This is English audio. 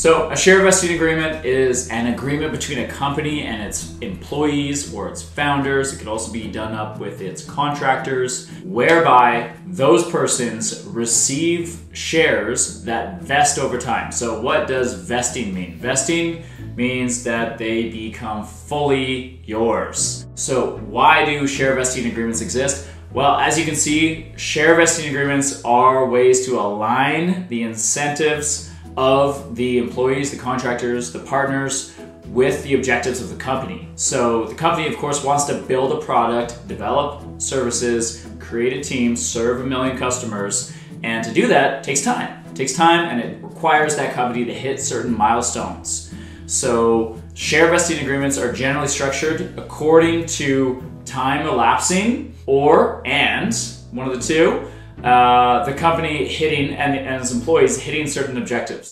So, a share vesting agreement is an agreement between a company and its employees or its founders. It could also be done up with its contractors, whereby those persons receive shares that vest over time. So, what does vesting mean? Vesting means that they become fully yours. So, why do share vesting agreements exist? Well, as you can see, share vesting agreements are ways to align the incentives of the employees, the contractors, the partners with the objectives of the company. So the company, of course, wants to build a product, develop services, create a team, serve a million customers, and to do that takes time. It takes time and it requires that company to hit certain milestones. So share vesting agreements are generally structured according to time elapsing or and one of the two uh, the company hitting and, and its employees hitting certain objectives.